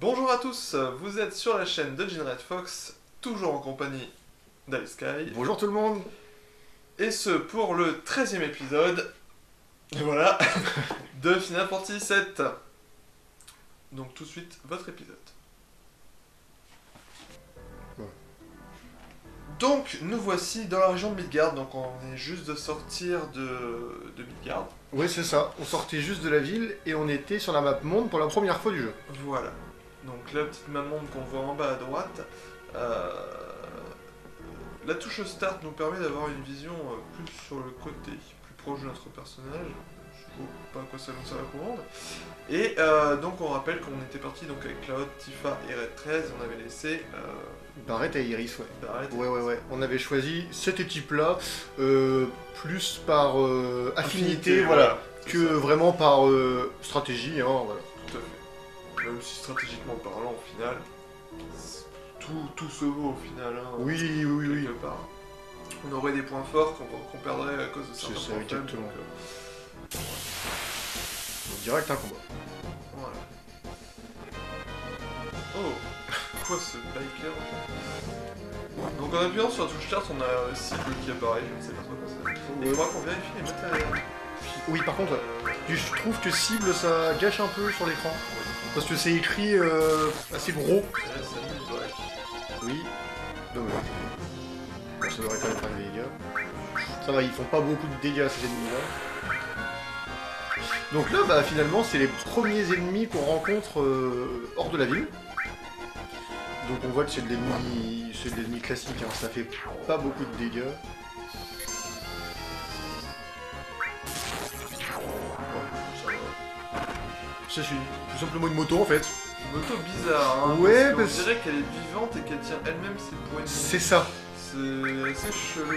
Bonjour à tous, vous êtes sur la chaîne de Red Fox, toujours en compagnie d'Alice Sky. Bonjour tout le monde Et ce pour le 13e épisode, voilà, de Final Fantasy 7. Donc tout de suite, votre épisode. Ouais. Donc, nous voici dans la région de Midgard, donc on est juste de sortir de, de Midgard. Oui, c'est ça. On sortait juste de la ville et on était sur la map monde pour la première fois du jeu. Voilà. Donc la petite map monde qu'on voit en bas à droite. euh, la touche Start nous permet d'avoir une vision euh, plus sur le côté, plus proche de notre personnage. Je sais pas à quoi ça nous sert la commande. Et euh, donc on rappelle qu'on était parti donc avec Cloud, Tifa et Red 13. On avait laissé euh, Barrett et Iris, ouais. Barrett. Ouais, ouais, ouais. On avait choisi cette équipe-là, euh, plus par affinité, voilà, que ça, vraiment par stratégie, hein, voilà. Même si stratégiquement parlant, au final, tout, tout se vaut au final. hein. Oui, oui, oui, part. On aurait des points forts qu'on perdrait à cause de certains ça, points faibles, exactement. donc, euh, Direct un combat. voilà. Oh Quoi ce biker Donc en appuyant sur la touche start, on a un cible qui apparaît, je ne sais pas trop quoi c'est. Et il faudra qu'on vérifie les matériels. Oui, par contre, Euh, je trouve que cible, ça gâche un peu sur l'écran. Parce que c'est écrit euh, assez gros. Oui. Dommage. Bon, ça devrait quand même faire des dégâts. Ça va, ils font pas beaucoup de dégâts ces ennemis-là. Donc là, bah finalement, c'est les premiers ennemis qu'on rencontre euh, hors de la ville. Donc on voit que c'est de l'ennemi classique, hein, ça fait pas beaucoup de dégâts. C'est tout simplement une moto en fait. Une moto bizarre, hein Ouais, parce qu'on dirait qu'elle est vivante et qu'elle tient elle-même ses poignets. C'est ça. C'est assez chelou.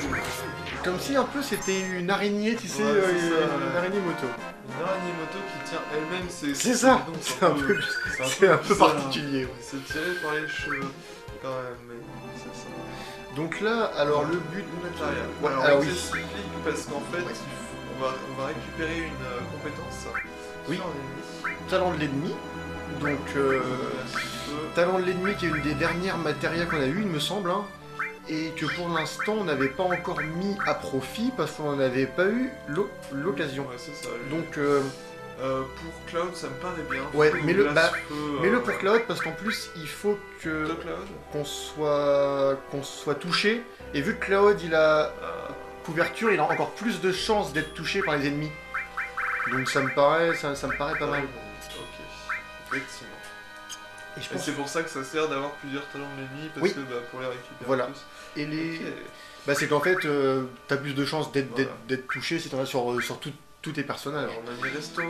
Comme si un peu c'était une araignée, tu sais, Ouais, euh, ça, une ouais. araignée moto. Une araignée moto qui tient elle-même ses C'est ça, c'est un peu- C'est un peu bizarre. particulier. ouais. C'est tiré par les cheveux, quand même, mais c'est ça. Donc là, alors le but Alors, alors on oui. parce qu'en fait, il on, va, on va récupérer une euh, compétence Oui. sur l'ennemi. talent de l'ennemi. Donc euh, talent de l'ennemi qui est une des dernières matérias qu'on a eu, il me semble, hein, et que pour l'instant on n'avait pas encore mis à profit parce qu'on n'en avait pas eu l'o- l'occasion. Ouais, c'est ça. Donc euh, Euh, pour Cloud, ça me paraît bien. Ouais, mais le- bah, euh, mets-le pour Cloud parce qu'en plus il faut que qu'on soit qu'on soit touché. Et vu que Cloud il a Euh, couverture, il a encore plus de chances d'être touché par les ennemis. Donc ça me paraît ça, ça me paraît pas mal. Ok, effectivement. Et pense c'est pour ça que ça sert d'avoir plusieurs talents de l'ennemi, parce Oui. que bah, pour les récupérer Voilà. et les. Bah c'est qu'en fait, euh, t'as plus de chances d'être Voilà. touché si t'en as sur, euh, sur tout- tous tes personnages. Alors, on a mis restauré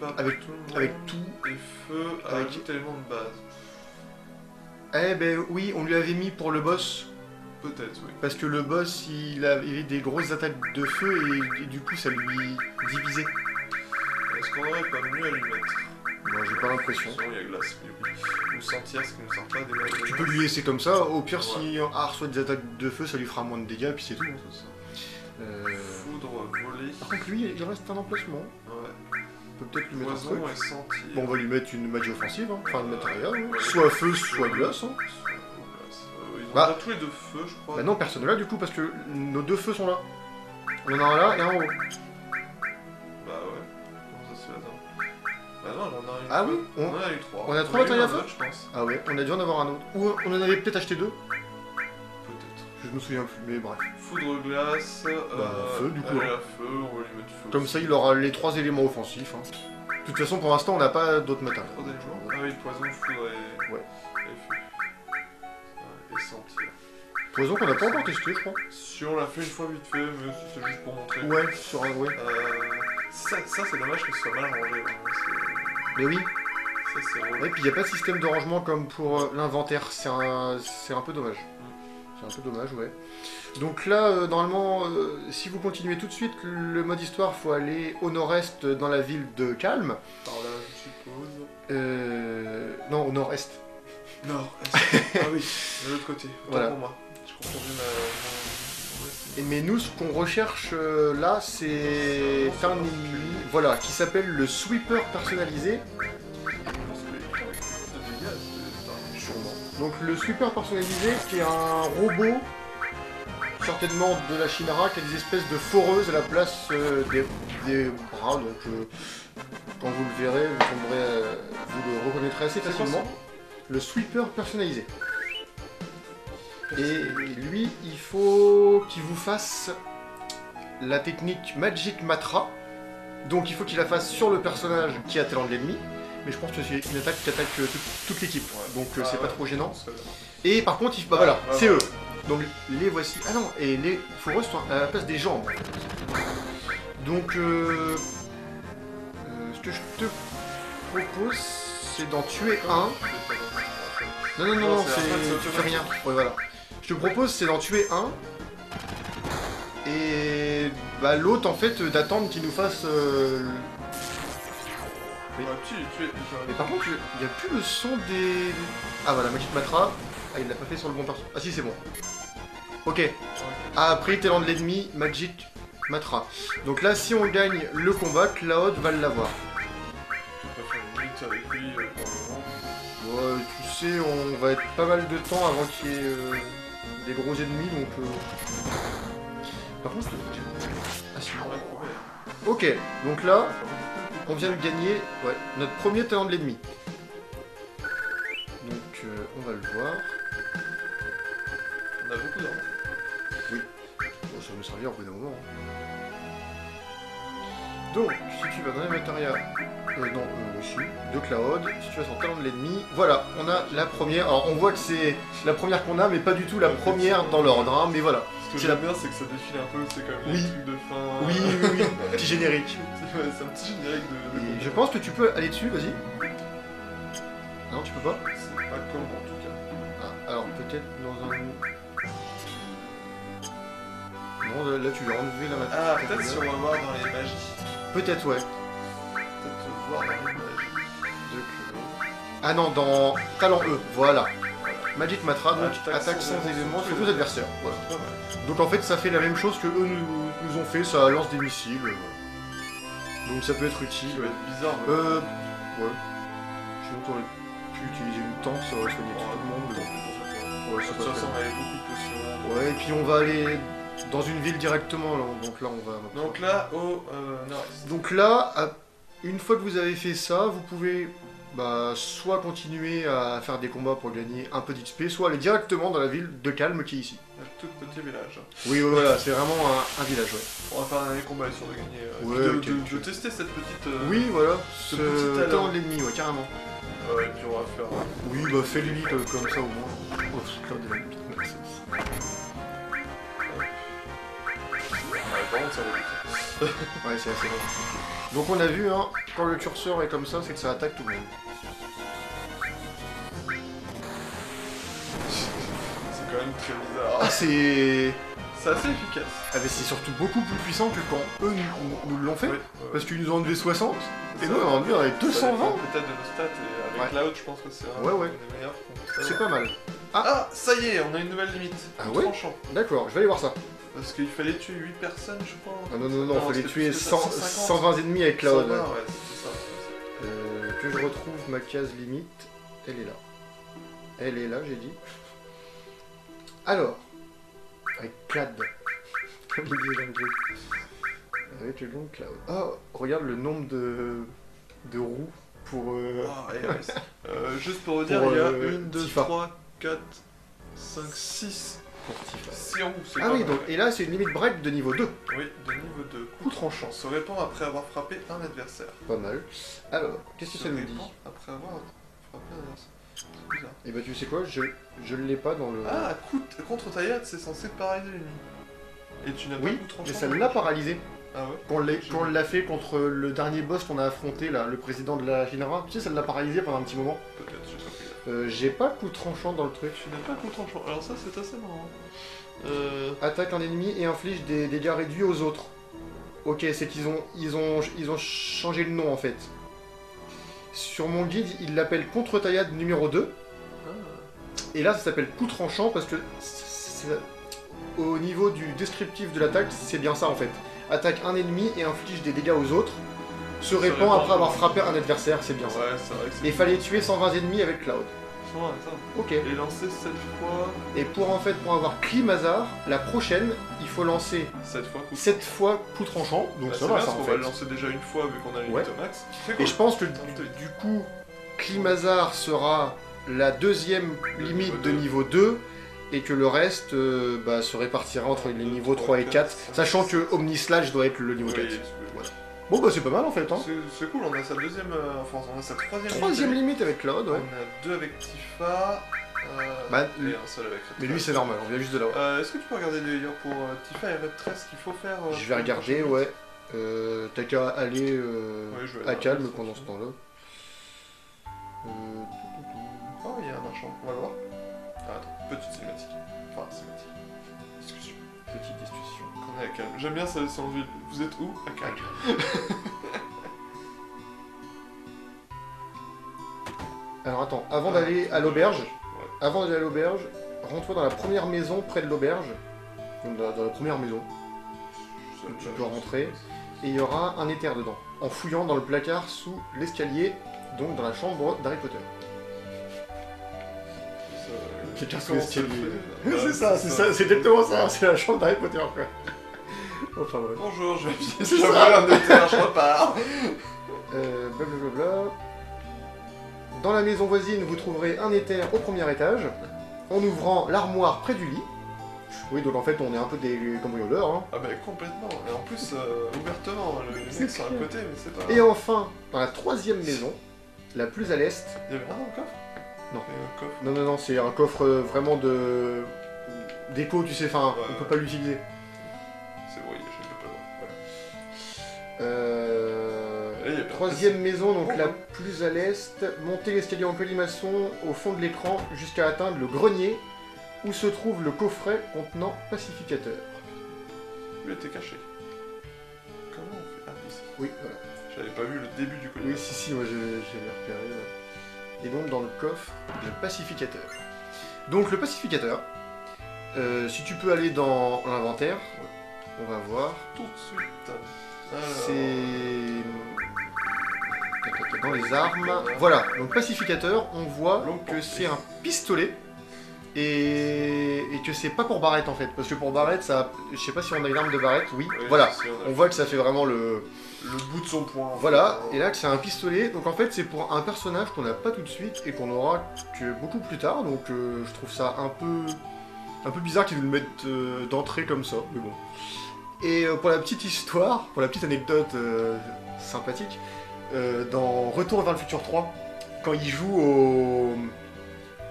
pour Avec- tout le monde. Avec tout. Et feu Avec- avec tout élément de base. Eh ben oui, on lui avait mis pour le boss, Peut-être, oui. parce que le boss il avait des grosses attaques de feu et, et du coup ça lui divisait. Est-ce qu'on aurait pas mieux à lui mettre Moi j'ai pas l'impression. Il y a glace. Ou sentir ce qui ne sort pas des de Tu peux lui laisser comme ça, au pire si A reçoit des attaques de feu ça lui fera moins de dégâts et puis c'est tout. Euh, Foudre, volée. Par contre lui il reste un emplacement, Ouais. on peut peut-être lui mettre un truc. Bon on va lui mettre une magie offensive, hein. enfin une matériel, hein. Soit feu, soit glace. hein. Euh, Bah. déjà tous les deux feux, je crois. Bah non, personne là du coup, parce que nos deux feux sont là. On en a un là et un en haut. Bah ouais. Comment ça se fait attends Bah non, on en a eu Ah oui, on- on en a eu trois. on a trois un à feu je pense. Ah ouais, on a dû en avoir un autre. Ou euh, on en avait peut-être acheté deux, Peut-être. je me souviens plus, mais bref. Foudre glace. Bah, feu, du coup, Elle hein. a feu, on va lui mettre feu. Comme ça, il aura les trois éléments offensifs. hein. De toute façon, pour l'instant, on n'a pas d'autres éléments. Ah oui, poison, foudre et. Ouais. Et Et sentir. Poison qu'on n'a pas encore testé, je crois. Si on l'a fait une fois vite fait, mais c'était juste pour montrer. Ouais, sur un, ouais. Euh, ça, ça c'est dommage que ce soit mal rangé. c'est- Mais oui. Ça c'est Ouais, relou. puis il n'y a pas de système de rangement comme pour euh, l'inventaire. C'est un... c'est un peu dommage. C'est un peu dommage, ouais. Donc là, euh, normalement, euh, si vous continuez tout de suite le mode histoire, faut aller au nord-est dans la ville de Calme. Par là, je suppose. Euh... Non, au nord-est. Nord. est. ah oui, de l'autre côté. Voilà. pour moi. Je confondais ma. mon- mon- Et mais nous, ce qu'on recherche euh, là, c'est un voilà, qui s'appelle le sweeper personnalisé. Dégâts Donc le sweeper personnalisé qui est un robot, certainement de la Shinra, qui a des espèces de foreuses à la place euh, des, des bras. Donc euh, quand vous le verrez, vous, tomberez, euh, vous le reconnaîtrez assez facilement. Le sweeper personnalisé. Et lui, il faut qu'il vous fasse la technique Magic Matra. Donc il faut qu'il la fasse sur le personnage qui a talent de l'ennemi. Mais je pense que c'est une attaque qui attaque euh, toute, toute l'équipe. Donc euh, Ah c'est pas ouais, trop gênant. Et par contre, il, bah Ah, voilà, c'est eux. Donc les voici. Ah non, et les foreuses sont à la place des jambes. Donc euh, euh, ce que je te propose, c'est d'en tuer un. Non, non, non, Non, non, c'est fais rien. Ouais, voilà. Je te propose, c'est d'en tuer un. Et. Bah, l'autre, en fait, d'attendre qu'il nous fasse. euh, Ouais, tu, tu es. Mais par contre, il n'y a plus le son des. Ah, voilà, Magic Matra. Ah, il l'a pas fait sur le bon perso. Ah, si, c'est bon. Ok. Ah, après, talent de l'ennemi, Magic Matra. Donc là, si on gagne le combat, Cloud va l'avoir. Tu sais, on va être pas mal de temps avant qu'il y ait euh, des gros ennemis, donc... euh, Par contre... Ah, si. Ok, donc là, on vient de gagner ouais, notre premier talent de l'ennemi. Donc, euh, on va le voir. On a beaucoup d'armes. Bon, ça va me servir au bout d'un moment. hein. Donc, si tu vas dans l'inventaire, euh, non, euh, aussi, de Cloud, si tu vas sur talent de l'ennemi, voilà, on a la première. Alors, on voit que c'est la première qu'on a, mais pas du tout la première dans l'ordre, hein, mais voilà. Ce que j'aime bien, c'est que ça défile un peu, c'est comme les Oui. trucs de fin. Oui, oui, oui, petit générique. C'est un petit générique de. de Et je pense que tu peux aller dessus, vas-y. Ah Non, tu peux pas C'est pas comme en tout cas. Ah, alors peut-être dans un. Non, là, tu vas enlever la matière. Ah, peut-être si on va voir dans les magies. Peut-être, ouais. Peut-être voir dans les. Ah non, dans Talent E, voilà. Magic Matra, donc Attaque attaque sans éléments sur deux adversaires. Voilà. Donc en fait, ça fait la même chose que eux nous, nous ont fait, ça lance des missiles. euh. Donc ça peut être utile. Ça va être bizarre. mais- Euh. Ouais. Sinon, t'aurais pu utiliser une tente, ça aurait soigné tout le monde. mais. Ouais, on avait beaucoup de potions. Ouais, et puis on va aller dans une ville directement, là. donc là on va... Donc là, au euh, nord-est. Donc là, à- une fois que vous avez fait ça, vous pouvez bah, soit continuer à faire des combats pour gagner un peu d'XP, soit aller directement dans la ville de Calme qui est ici. Un tout petit village. Oui, ouais, voilà, c'est vraiment un, un village, ouais. On va faire un dernier combat histoire de gagner. euh, Ouais, de, ok, de- ok. de tester cette petite. euh, Oui, voilà, ce petit talent. de l'ennemi, ouais, carrément. Ouais, et puis on va faire. euh, Oui, bah fais-lui comme, comme ça au moins. Oh, ce Claude, il a ça. Ouais, c'est assez long. Donc on a vu, hein, quand le curseur est comme ça, c'est que ça attaque tout le monde. C'est quand même très bizarre. Ah, c'est... C'est assez efficace. Ah, mais c'est surtout beaucoup plus puissant que quand eux nous, nous l'ont fait. Ouais. Parce qu'ils nous ont enlevé 60, et nous on a enlevé avec ça 220. dépend Peut-être de nos stats et avec Ouais. Cloud, je pense que c'est un Ouais, ouais. des meilleurs. C'est pas mal. Ah, ça y est, on a une nouvelle limite. Ah ouais? D'accord, je vais aller voir ça. Parce qu'il fallait tuer 8 personnes, je crois. Ah non, non, non, il fallait tuer plus que ça, 100 150. 120 ennemis avec Cloud. 120, ouais, c'est ça. Euh, que je retrouve ma case limite. Elle est là. Elle est là, j'ai dit. Alors, avec Clad. Comme il dit. Avec le long Cloud. Oh, regarde le nombre de, de roues pour. euh, Ah, ouais, euh, juste pour vous dire, Pour, il y a euh, 1, 2, Tifa. 3, 4, 5, 6, pour Tifa. 6 roues. c'est Ah pas oui, mal. donc, et là c'est une limite break de niveau 2. Oui, de niveau 2. Coup tranchant. Se répand après avoir frappé un adversaire. Pas mal. Alors, qu'est-ce que ça nous dit répand après avoir frappé un adversaire. C'est bizarre. Et bah tu sais quoi, je, je l'ai pas dans le... Ah, coup contre Taillade, c'est censé paralyser l'ennemi. Et tu n'as pas oui, coup tranchant mais ça l'a paralysé. Ah ouais Quand on l'a- Je- quand on l'a fait contre le dernier boss qu'on a affronté, là, le président de la Shinra, tu sais, ça l'a paralysé pendant un petit moment. Peut-être, j'ai pas pris. Euh, J'ai pas coup tranchant dans le truc. Tu n'as pas coup tranchant. Alors ça, c'est assez marrant. Euh... Attaque un ennemi et inflige des dégâts réduits aux autres. Ok, c'est qu'ils ont, ils ont, ils ont changé le nom en fait. Sur mon guide, il l'appelle contre-taillade numéro 2. Ah. Et là, ça s'appelle coup tranchant parce que au niveau du descriptif de l'attaque, c'est bien ça en fait. Attaque un ennemi et inflige des dégâts aux autres. Se répand après avoir frappé un adversaire, c'est bien ça. Ouais, c'est vrai que c'est... Et fallait tuer 120 ennemis avec Cloud. avec ça. Ok. Et lancer 7 fois. Et pour en fait, pour avoir Climazar, la prochaine, il faut lancer 7 fois coup. 7 fois coup tranchant. Donc Bah, ça c'est va bien, ça parce en qu'on va le lancer déjà une fois vu qu'on a le Ouais. max. C'est Et cool. je pense que du coup, Climazar sera la deuxième Le limite niveau de deux. niveau 2 et que le reste euh, bah, se répartira entre les niveaux trois, 3 et quatre, 4, cinq, sachant que Omnislash doit être le niveau Oui, 4. Bon bah c'est pas mal en fait. Hein. C'est cool, on a sa deuxième. euh, enfin, on a sa troisième. Troisième limite. limite avec Cloud, ouais. On a deux avec Tifa. Euh, Bah, et lui- un seul avec Red Mais lui c'est normal, on vient juste de l'avoir. Euh, Est-ce que tu peux regarder d'ailleurs pour euh, Tifa et Red Tress qu'il faut faire euh, Je vais regarder, ouais. Euh, T'as qu'à aller euh, Ouais, à calme pendant ce temps-là. Euh, Oh, il y a un marchand, on va le voir. Ah, attends, petite cinématique. Enfin, cinématique. Discussion. petite discussion. Qu'on est à calme. J'aime bien ça, sans ville. Vous êtes où? À calme. Alors attends, avant d'aller à l'auberge, Ouais. avant d'aller à l'auberge, rentre-toi dans la première maison près de l'auberge. Donc dans, dans la première maison. Tu dois rentrer. Et il y aura un éther dedans. En fouillant dans le placard sous l'escalier, donc dans la chambre d'Harry Potter. C'est ça, c'est ça, c'est exactement ça, c'est la chambre d'Harry Potter quoi. Enfin. Bonjour, je vais je un éther, je repars. Euh, blablabla. Dans la maison voisine, vous trouverez un éther au premier étage, en ouvrant l'armoire près du lit. Oui, donc en fait, on est un peu des cambrioleurs. Hein. Ah, bah complètement. Et en plus, euh, ouvertement, le- les mecs sont à côté, mais c'est pas. Et enfin, dans la troisième maison, la plus à l'est. Il y avait rien dans le coffre? Non. Il un coffre. Non, non, non, c'est un coffre euh, vraiment de. d'écho, tu sais, enfin, Ouais, on peut pas l'utiliser. C'est voyé, je peux pas voir. Voilà. Euh, il pas- Troisième maison, donc Bon, la ouais. plus à l'est, montez l'escalier en colimaçon au fond de l'écran jusqu'à atteindre le grenier où se trouve le coffret contenant pacificateur. Lui était caché. Comment on fait? Ah, ici. Oui, voilà. J'avais pas vu le début du collier. Oui, si, si, moi l'ai repéré. Et donc dans le coffre, le pacificateur. Donc le pacificateur, euh, si tu peux aller dans l'inventaire, on va voir. Tout de suite. Alors, C'est. Dans les armes. Voilà, donc pacificateur, on voit que c'est un pistolet. Et, et que c'est pas pour Barrette en fait. Parce que pour Barrette, ça. Je sais pas si on a une arme de Barrette, oui. oui, voilà, si, on a on voit que ça fait vraiment le. Le bout de son poing. Voilà, et là que c'est un pistolet. Donc en fait, c'est pour un personnage qu'on n'a pas tout de suite et qu'on aura que beaucoup plus tard. Donc euh, je trouve ça un peu. Un peu bizarre qu'ils nous le mettent euh, d'entrée comme ça, mais bon. Et euh, pour la petite histoire, pour la petite anecdote sympathique, dans Retour vers le futur 3, quand il joue au,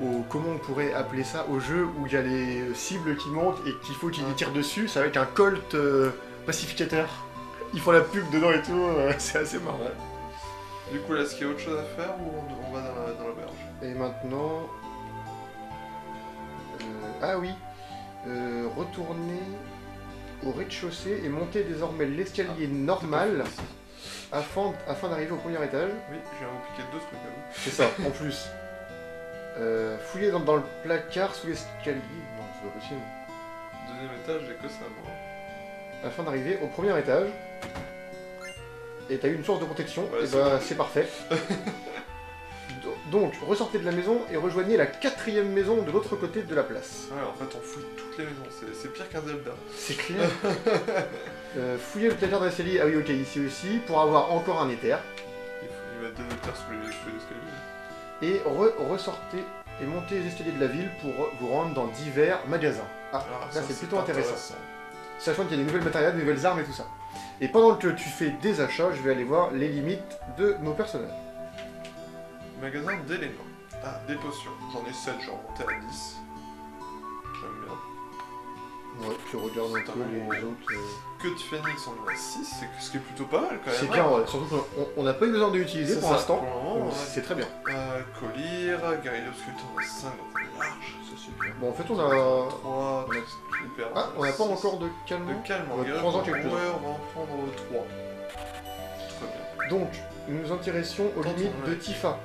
au- Comment on pourrait appeler ça Au jeu où il y a les cibles qui montent et qu'il faut qu'il Ouais. tire dessus, c'est avec un Colt euh, pacificateur. Ils font la pub dedans et tout, euh, c'est assez marrant. Du coup, là, est-ce qu'il y a autre chose à faire ou on, on va dans la- dans l'auberge Et maintenant. euh, ah oui. Euh, retourner au rez-de-chaussée et monter désormais l'escalier normal Ici. afin, afin d'arriver au premier étage. Oui, je viens vous piquer deux trucs à vous. C'est ça, en plus. Euh, fouiller dans, dans le placard sous l'escalier. Non, c'est pas possible. Deuxième étage, j'ai que ça, moi. Afin d'arriver au premier étage. Et t'as eu une source de protection, Ouais, et c'est bah bon. c'est parfait. Do- Donc, ressortez de la maison et rejoignez la quatrième maison de l'autre côté de la place. Ouais, en fait, on fouille toutes les maisons. C'est pire qu'un Zelda. C'est clair. Euh, fouillez le placard de l'escalier, ah oui ok, ici aussi, pour avoir encore un éther. Il, faut, il va deux étages sous les, escaliers. Et re- ressortez et montez les escaliers de la ville pour vous rendre dans divers magasins. Ah, Alors, là ça, c'est plutôt intéressant. intéressant. Sachant qu'il y a des nouvelles matériels, des nouvelles armes et tout ça. Et pendant que tu fais des achats, je vais aller voir les limites de nos personnages. Magasin d'éléments. Ah, des potions. J'en ai 7, j'en monté à 10. Ouais, tu regardes un peu les autres. euh. Que de Phoenix, on en a 6, c'est ce qui est plutôt pas mal quand même. C'est hein. bien, ouais. surtout qu'on on n'a pas eu besoin de l'utiliser pour l'instant. C'est très bien. Euh, obscur, on a 5, donc large. Ça, c'est bien. Bon, en fait, on a. 3, on a- super. Ah, on n'a pas encore de calme. De calme, On va prendre ouais, on va en prendre 3. Très bien. Donc, nous nous intéressions aux limites de. Tifa.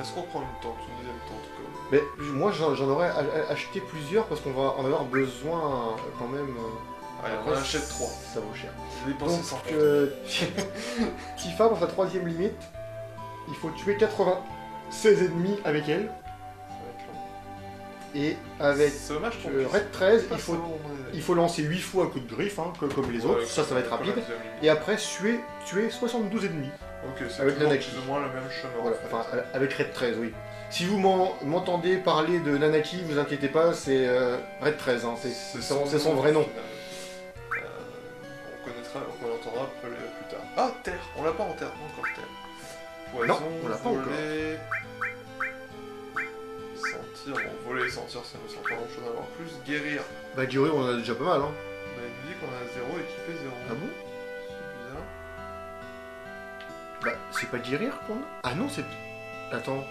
Est-ce qu'on prend une tente, une deuxième tente? Mais moi, j'en aurais acheté plusieurs parce qu'on va en avoir besoin euh, quand même. euh, en achète 3. Ça vaut cher. Donc, 100 euh, Tifa, pour sa troisième limite, il faut tuer 80 16 ennemis avec elle. Et avec euh, Red 13, pas il faut, il lancer 8 fois un coup de griffe, hein, comme, comme les autres, Ouais, ça, ça va être rapide. Et après, tuer, tuer 72 ennemis. Ok, c'est avec toujours Nanaki. plus ou moins le même chemin. Voilà, en fait. enfin, avec Red 13, oui. Si vous m'en- m'entendez parler de Nanaki, vous inquiétez pas, c'est euh, Red 13, hein, c'est son, vrai nom. Euh, on connaîtra, on l'entendra plus, plus tard. Ah, Terre On l'a pas en Terre, encore Terre. Poison, Non, on l'a pas encore. voler... Sentir, bon, voler et sentir, ça ne sert pas grand chose à avoir plus. Guérir, Bah, guérir, on en a déjà pas mal, hein. bah, il nous dit qu'on a 0 équipé 0. Ah bon? C'est bizarre. Bah, c'est pas guérir qu'on a Ah non, c'est. Attends.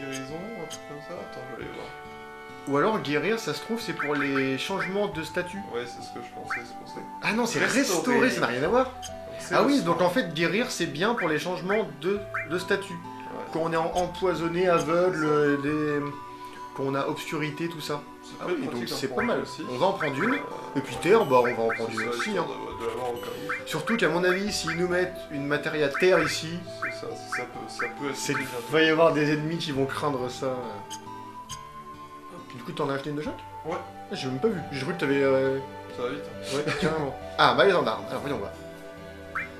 Guérison, un truc comme ça Attends, je vais aller voir. Ou alors, guérir, ça se trouve, c'est pour les changements de statut. Ouais, c'est ce que je pensais, c'est pour ça. Ah non, c'est Restaurer. restaurer, ça n'a rien à voir. Ah oui, donc en fait, guérir, c'est bien pour les changements de, de statut. Ouais. Quand on est empoisonné, aveugle, euh, des... quand on a obscurité, tout ça. Ah oui, donc en c'est pas mal. aussi. On va en prendre une. Et puis terre, bah on va en prendre une aussi. Hein. De, de. Surtout qu'à mon avis, s'ils nous mettent une matérielle à terre ici, ça, ça peut, ça peut être qu'il va y avoir des ennemis qui vont craindre ça. Du coup, t'en as acheté une de chaque Ouais. Ah, J'ai même pas vu. J'ai cru que t'avais. euh, Ça va vite. hein. Ouais, carrément. Ah, bah les gendarmes. Alors, voyons voir.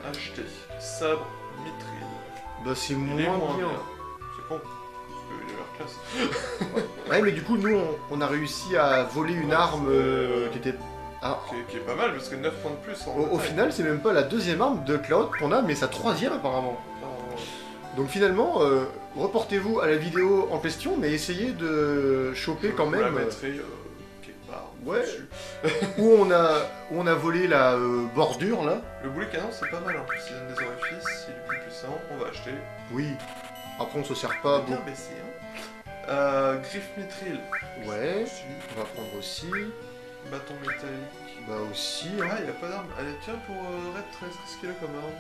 Acheter. Sabre, mitril. Bah, c'est Il moins, bien. bien. C'est con. Parce qu'il est leur classe. Ouais, mais du coup, nous, on, on a réussi à voler une Ouais, arme c'est- euh, qui était. Ah, Qui, est, qui est pas mal parce que 9 points de plus en au, au final, c'est même pas la deuxième arme de Cloud qu'on a, mais sa troisième apparemment. Donc finalement, euh, reportez-vous à la vidéo en question, mais essayez de choper quand même la euh, mettrai euh, quelque part. Ouais. dessus. où on a où on a volé la euh, bordure là. Le boulet canon c'est pas mal en plus. Il donne des orifices, il est plus puissant. On va acheter. Oui. Après, on se sert pas bien beaucoup. baissé. Hein. Euh, griffe mitril. Ouais. On va prendre aussi. Bâton métallique. Bah aussi. Ah, Hein. il a pas d'arme. Allez, tiens, pour euh, Red 13, qu'est-ce qu'il a comme arme?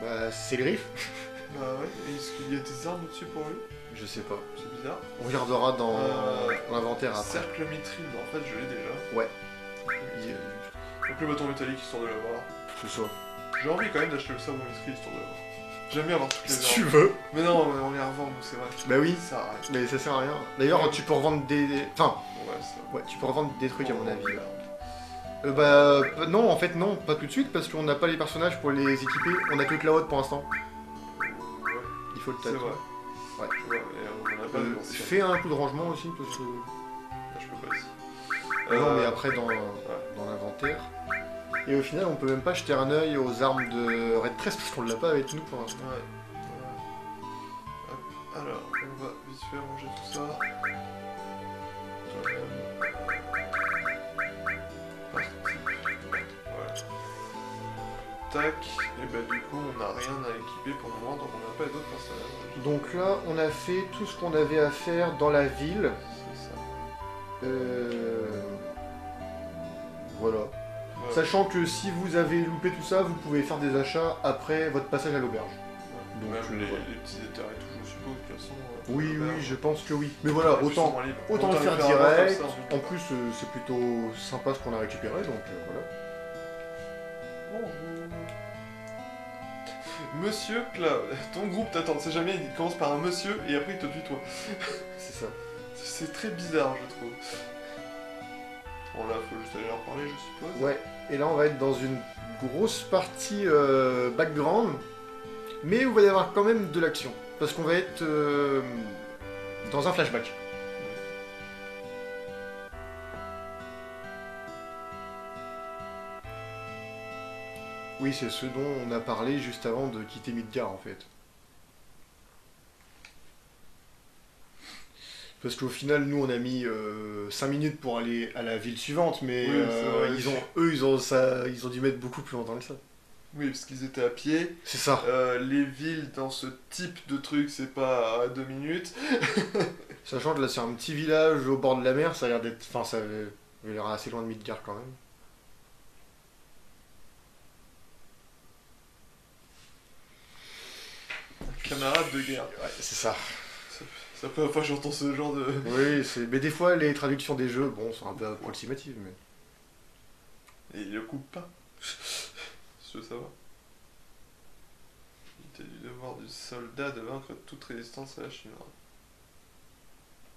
Bah c'est le griffe. Bah ouais, est-ce qu'il y a des armes au-dessus pour lui? Je sais pas. C'est bizarre. On regardera dans, Euh, l'inventaire après. Cercle mitril, bah, en fait, je l'ai déjà. Ouais. Donc, Il- Donc le bâton métallique, histoire de l'avoir. C'est ça. J'ai envie quand même d'acheter le sabre mitril, histoire de l'avoir. J'aime bien avoir toutes les Si tu veux. Mais non, mais on les revend, nous, c'est vrai. Bah oui. Ça arrête. Mais ça sert à rien. D'ailleurs, tu peux revendre des. des- Enfin, Ouais, ouais, tu peux revendre des trucs à mon avis. là. Euh, bah p- non, en fait non, pas tout de suite parce qu'on n'a pas les personnages pour les équiper. On a que Cloud pour l'instant. Ouais, Il faut le c'est vrai. Ouais. Tu vois, et on en a pas Euh, fais un coup de rangement aussi parce que. Ah, Je peux pas ici. Non, mais Euh, après dans, dans l'inventaire. Et au final, on peut même pas jeter un œil aux armes de Red 13 parce qu'on l'a pas avec nous pour l'instant. Ouais. ouais. Hop, Alors, on va vite fait ranger tout ça. Tac. Et bah du coup, on n'a rien à équiper pour le moment, donc on n'a pas d'autres personnages. Donc là, on a fait tout ce qu'on avait à faire dans la ville. C'est ça. Euh, Voilà. Sachant que si vous avez loupé tout ça, vous pouvez faire des achats après votre passage à l'auberge. Ouais. donc, Même euh, les, les petits états et tout, je suppose, de toute façon. euh, Oui, oui, je pense que oui. Mais voilà, autant, autant le faire direct. En plus, euh, c'est plutôt sympa ce qu'on a récupéré, donc euh, voilà. Bonjour. Monsieur Cloud, ton groupe t'attend, c'est jamais, il commence par un monsieur et après il te tutoie. C'est ça. C'est très bizarre, je trouve. Bon là, juste aller leur parler, je suppose. Ouais, et là on va être dans une grosse partie euh, background, mais il va y avoir quand même de l'action, parce qu'on va être euh, dans un flashback. Oui, c'est ce dont on a parlé juste avant de quitter Midgar en fait. Parce qu'au final, nous, on a mis 5 minutes pour aller à la ville suivante, mais Oui, euh, ils ont, eux, ils ont, ça, ils ont dû mettre beaucoup plus longtemps que ça. Oui, parce qu'ils étaient à pied. C'est ça. Euh, les villes dans ce type de truc, c'est pas à deux minutes. Sachant que là, c'est un petit village au bord de la mer, ça a l'air d'être. Enfin, ça avait l'air assez loin de Midgar quand même. Camarades de guerre. Ouais, c'est ça. C'est la première fois que j'entends ce genre de. Oui, c'est. Mais des fois, les traductions des jeux, bon, sont un peu approximatives, mais. Et il le coupe pas. Je veux savoir. Il était du devoir du soldat de vaincre toute résistance à la Chine.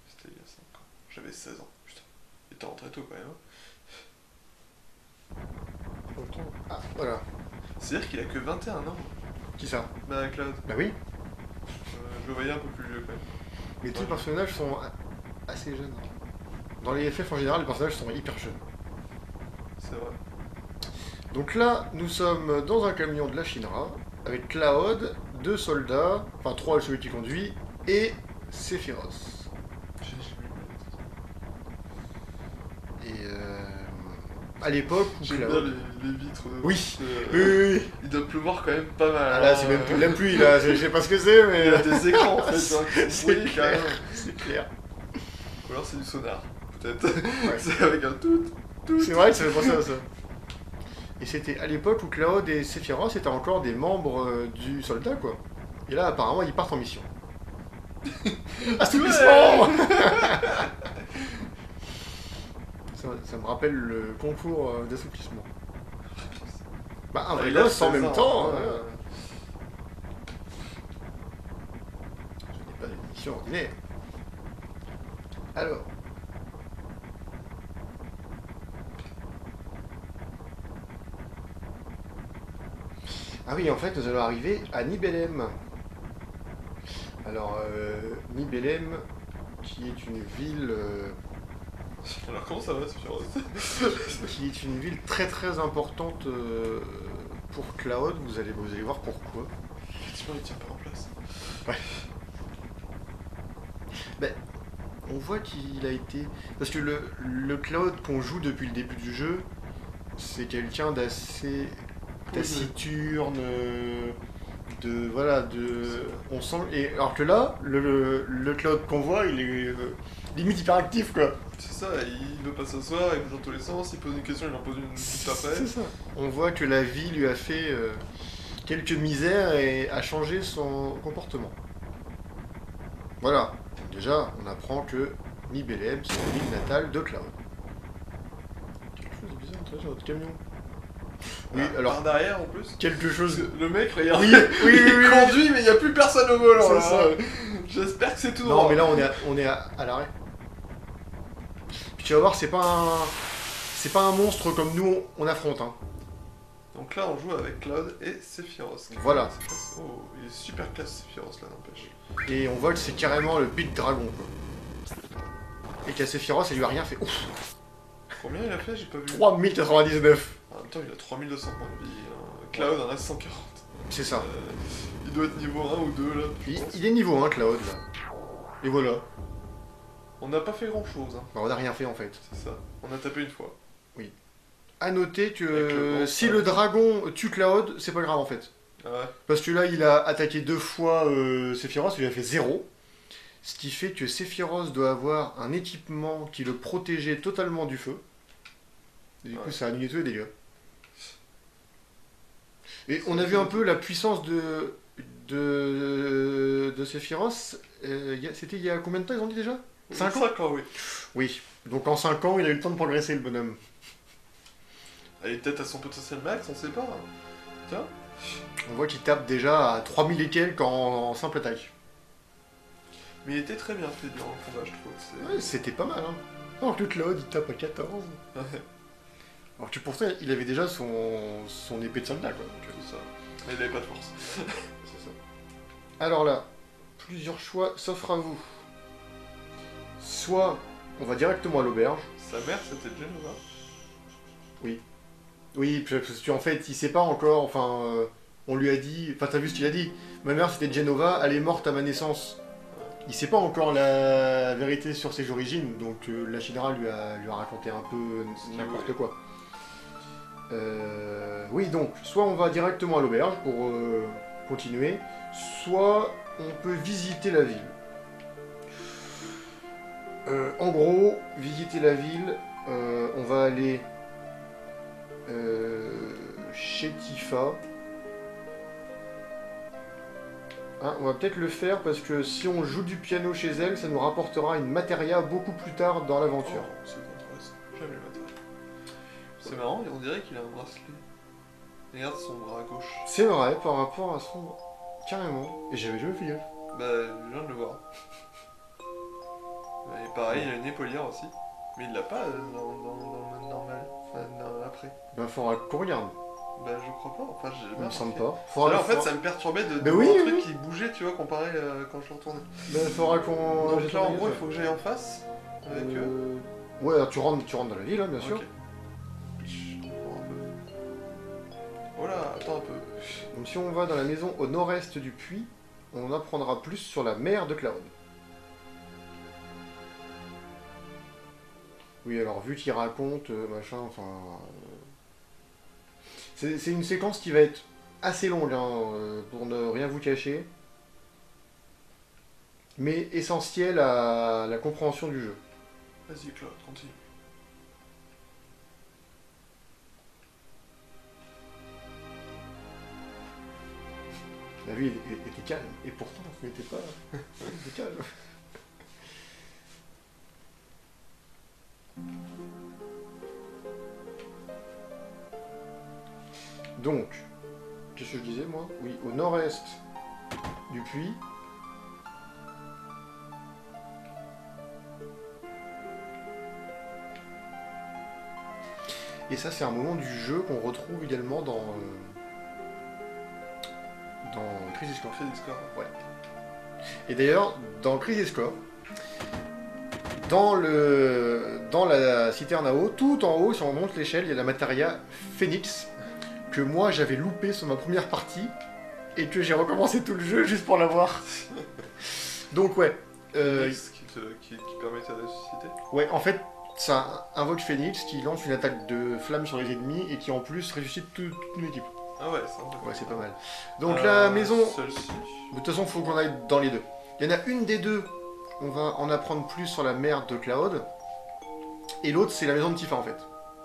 C'était il y a 5 ans. J'avais 16 ans, putain. Il était rentré tôt quand même. hein. Ah, voilà. C'est-à-dire qu'il a que 21 ans, Qui ça? Ben Cloud. Bah oui. Euh, je le voyais un peu plus vieux quand même. Mais tous les personnages sont assez jeunes. Dans les FF en général, les personnages sont hyper jeunes. C'est vrai. Donc là, nous sommes dans un camion de la Shinra, avec Cloud, deux soldats, enfin trois celui qui conduit, et Sephiroth. J'ai j'ai vu. Et euh, à l'époque où J'aime bien les, les vitres. Oui. euh, Oui, oui. Il doit pleuvoir quand même pas mal. Ah là, c'est même plus la pluie, là, je sais pas ce que c'est, mais... Il y a des écrans en fait, hein, C'est clair. carrément. C'est clair. Ou alors c'est du sonar, peut-être. c'est avec un tout, tout. C'est vrai que ça fait penser à ça. Et c'était à l'époque où Cloud et Sephiroth étaient encore des membres euh, du soldat, quoi. Et là, apparemment, ils partent en mission. Assouplissement ça, ça me rappelle le concours euh, d'assouplissement. Bah, un vrai Il a gosse en 16 même temps. hein. euh, Ce n'est pas une mission ordinaire. Alors. Ah oui, en fait, nous allons arriver à Nibelem. Alors, euh, Nibelem, qui est une ville, euh, Alors comment ça va, qui est une ville très très importante euh, pour Cloud. Vous allez, vous allez voir pourquoi. Effectivement, il tient pas en place. On voit qu'il a été. Parce que le, le Cloud qu'on joue depuis le début du jeu, c'est quelqu'un d'assez taciturne, euh, de. Voilà, de. On sent. Et, alors que là, le, le, le Cloud qu'on voit, il est euh, limite hyperactif quoi. C'est ça, il veut pas s'asseoir, il bouge dans tous les sens, il pose une question, il en pose une juste après. C'est ça. On voit que la vie lui a fait euh, quelques misères et a changé son comportement. Voilà. Donc déjà, on apprend que Nibelem, c'est ville natale de Cloud. Quelque chose de bizarre, vois, sur notre camion. Oui, Ah, alors, Par derrière en plus. quelque chose... le mec, regarde, Oui, oui, oui, il oui, conduit, mais il n'y a plus personne au volant. Là. ça. J'espère que c'est tout Non, mais là, on est à, on est à, à l'arrêt. Puis tu vas voir, c'est pas un... C'est pas un monstre comme nous, on, on affronte, hein. Donc là, on joue avec Cloud et Sephiroth. Voilà. Oh, il est super classe, Sephiroth, là, n'empêche. Et on que c'est carrément le Big Dragon, quoi. Et qu'à Sephiroth, ça lui a rien fait. Ouf Combien il a fait J'ai pas vu. 3099 En même temps, il a 3200 points de vie. hein. Cloud en a 140. C'est ça. Euh, il doit être niveau 1 ou 2 là. Il, est niveau 1, Cloud, là. Et voilà. On n'a pas fait grand chose. Hein. Bah, on a rien fait, en fait. C'est ça. On a tapé une fois. À noter le que bon si le dragon tue Cloud, c'est pas grave, en fait. Ah ouais. Parce que là, il a attaqué deux fois euh, Sephiroth, il lui a fait 0. Ce qui fait que Sephiroth doit avoir un équipement qui le protégeait totalement du feu. Et du coup, ça a annulé tous les dégâts. Et on a vu un peu la puissance de, de, de Sephiroth. Euh, C'était il y a combien de temps ils ont dit déjà? 5 ans? 5 ans, oui. Oui. Donc en 5 ans, il a eu le temps de progresser, le bonhomme. Elle est peut-être à son potentiel max, on sait pas. Tiens. On voit qu'il tape déjà à 3000 et quelques en, en simple attaque. Mais il était très bien fait durant le combat, je trouve. Ouais, c'était pas mal, hein. Alors que Claude, il tape à 14. Alors que pourtant, il avait déjà son, son épée de soldat, quoi. Ça. Mais il avait pas de force. c'est ça. Alors là, plusieurs choix s'offrent à vous. Soit on va directement à l'auberge. Sa mère, c'était Genova. Oui, parce que en fait, il sait pas encore, enfin, euh, on lui a dit, enfin, t'as vu ce qu'il a dit? Ma mère c'était Genova, elle est morte à ma naissance. Il sait pas encore la vérité sur ses origines, donc euh, la Shinra lui a, lui a raconté un peu n'importe quoi. Euh, oui, donc, soit on va directement à l'auberge pour euh, continuer, soit on peut visiter la ville. Euh, en gros, visiter la ville, on va aller chez Tifa. Hein, on va peut-être le faire parce que si on joue du piano chez elle, ça nous rapportera une matéria beaucoup plus tard dans l'aventure. Oh, C'est marrant, on dirait qu'il a un bracelet. Regarde son bras gauche. C'est vrai par rapport à son. Carrément. Et j'avais jamais fait gaffe. Bah, je viens de le voir. Et pareil, il a une épaulière aussi. Mais il l'a pas euh, dans, dans, dans le mode normal. Enfin, non, après. Bah, faudra qu'on regarde. Bah, je crois pas. Enfin, j'ai Il me semble pas. Faudra, là, en fait, faudra- ça me perturbait de, voir oui, un truc oui. qui bougeait, tu vois, comparé euh, quand je retournais. bah, faudra qu'on. Donc là, en gros, il faut que j'aille en face avec eux. Euh, Ouais, alors tu rentres, tu rentres dans la ville, hein, bien sûr. Ok. Oh là, attends un peu. Donc si on va dans la maison au nord-est du puits, on apprendra plus sur la mer de Cloud. Oui, alors vu qu'il raconte, euh, machin, enfin... euh, C'est c'est une séquence qui va être assez longue, hein, euh, pour ne rien vous cacher. Mais essentielle à la compréhension du jeu. Vas-y, Claude, continue. La vie était calme, et pourtant, ce n'était pas... calme. Donc, qu'est-ce que je disais, moi? Oui, au nord-est du puits. Et ça, c'est un moment du jeu qu'on retrouve également dans... euh, dans Crisis Core. Des scores. Et d'ailleurs, dans Crisis Core, dans, le, dans la citerne à eau, tout en haut, si on monte l'échelle, il y a la matéria Phoenix, que moi j'avais loupé sur ma première partie, et que j'ai recommencé tout le jeu juste pour l'avoir. Donc ouais, euh, qui, te, qui, qui permet de ressusciter. ouais, en fait, ça invoque Phoenix qui lance une attaque de flamme sur les ennemis et qui en plus ressuscite tout- toute une équipe. Ah ouais, c'est un peu Ouais, c'est pas mal. Donc Euh, la maison, Celle-ci. De toute façon, faut qu'on aille dans les deux. Il y en a une des deux, on va en apprendre plus sur la mère de Cloud. Et l'autre, c'est la maison de Tifa en fait.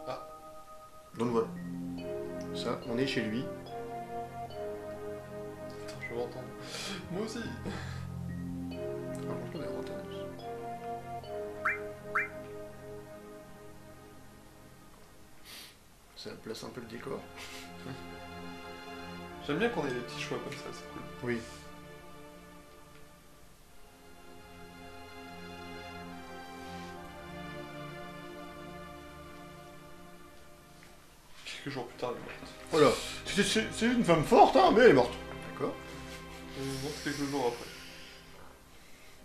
Ah. Donc voilà. Ça, on est chez lui. Attends, je veux entendre. Moi aussi. Ça place un peu le décor. J'aime bien qu'on ait des petits choix comme ça, c'est cool. Oui. Quelques jours plus tard, elle est morte. Voilà. C'est- C'est une femme forte, hein, mais elle est morte. D'accord. Elle est morte quelques jours après.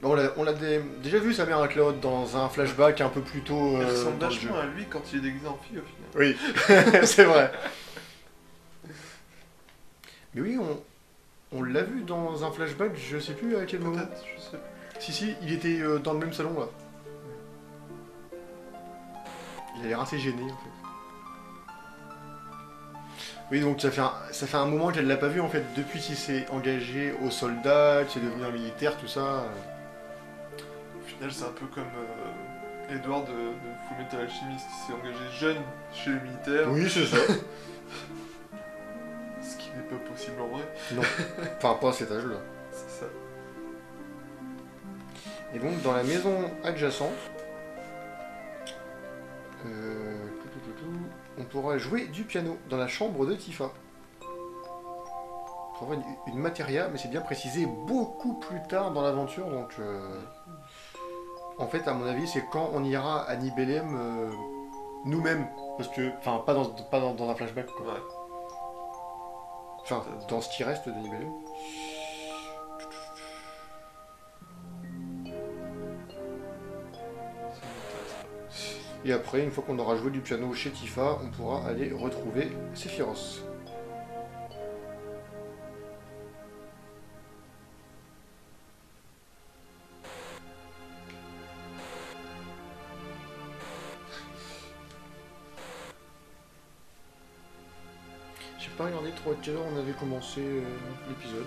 On l'a on l'a dé- déjà vu sa mère à Cloud dans un flashback un peu plus tôt Elle euh, ressemble vachement à lui quand il est déguisé en fille au final. Oui, c'est vrai. Mais oui, on, on l'a vu dans un flashback, je sais plus à quel moment. Je sais. Si, si, il était euh, dans le même salon là. Il a l'air assez gêné en fait. Oui, donc ça fait un, ça fait un moment qu'elle l'a pas vu en fait, depuis qu'il s'est engagé au soldat, qu'il est devenu un militaire, tout ça. euh. Au final, c'est un peu comme euh, Edward de, de Fullmetal Alchemist qui s'est engagé jeune chez les militaires, Oui, c'est ça. qui n'est pas possible en vrai. non, enfin pas à cet âge-là. C'est ça. Et donc dans la maison adjacente, euh, on pourra jouer du piano dans la chambre de Tifa. On une, une materia, mais c'est bien précisé beaucoup plus tard dans l'aventure. Donc, euh, en fait, à mon avis, c'est quand on ira à Nibelem euh, nous-mêmes, parce que, enfin, pas dans, pas dans, dans un flashback, quoi. Ouais. Enfin, dans ce qui reste de Et après, une fois qu'on aura joué du piano chez Tifa, on pourra aller retrouver Sephiroth. Pas regardé trop à quelle heure on avait commencé euh, l'épisode.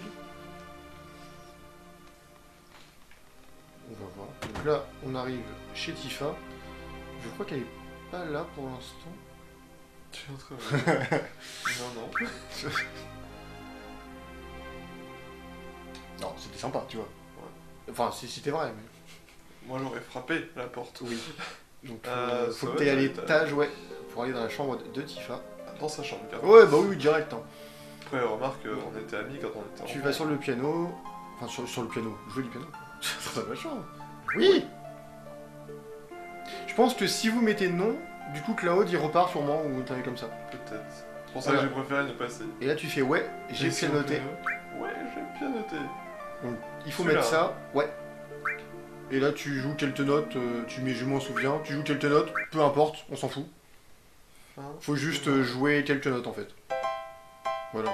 On va voir. Donc là, on arrive chez Tifa. Je crois qu'elle est pas là pour l'instant. Tu es en train de... non, non. Non, c'était sympa, tu vois. Enfin, si c'était vrai, mais... Moi, j'aurais frappé la porte. Oui. Donc, Euh, faut que t'ailles à l'étage, ouais, pour aller dans la chambre de, de Tifa. Dans sa chambre, car. Ouais, bah oui, direct. hein. Après, remarque, euh, on était amis quand on était Tu enfants. vas sur le piano... Enfin, sur, sur le piano. Jouer du piano. Ça va vachement. Oui Je pense que si vous mettez non, du coup Cloud il repart sûrement ou un truc comme ça. Peut-être. C'est pour ça que j'ai préféré ne pas essayer. Et là tu fais ouais, j'ai bien noté. Ouais, j'ai bien noté. Donc il faut mettre ça, ouais. Et là tu joues quelques notes, euh, tu mets je m'en souviens, tu joues quelques notes, peu importe, on s'en fout. Faut juste euh, jouer quelques notes en fait. Voilà.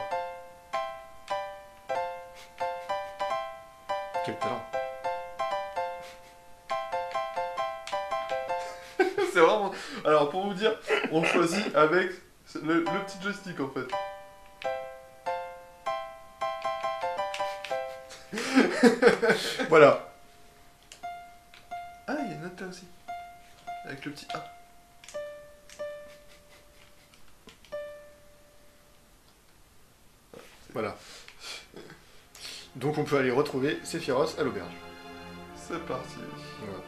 Quel talent. C'est vraiment. Alors pour vous dire, on choisit avec le, le petit joystick en fait. Voilà. Ah, il y a une note là aussi. Avec le petit A. Voilà. Donc on peut aller retrouver Sephiroth à l'auberge. C'est parti. Voilà.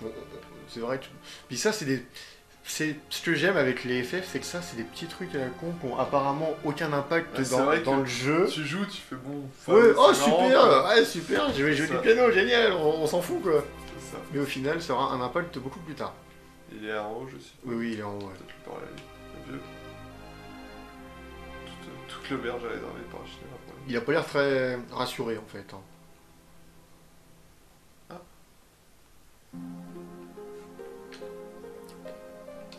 Bon, c'est vrai que... Puis ça, c'est des... C'est ce que j'aime avec les FF, c'est que ça, c'est des petits trucs à la con qui ont apparemment aucun impact Ouais, dans, le jeu. Tu joues, tu fais bon. Ouais, oh marrant, super, ouais super, je vais jouer du piano, génial, on, on s'en fout quoi. Ça. Mais au final, ça aura un impact beaucoup plus tard. Il est en haut, je sais. Oui, oui, il est en haut. ouais. Peut-être le parallèle. Le vieux. Toute, l'auberge est réservée par Chine après. Il a pas l'air très rassuré en fait. hein. Ah.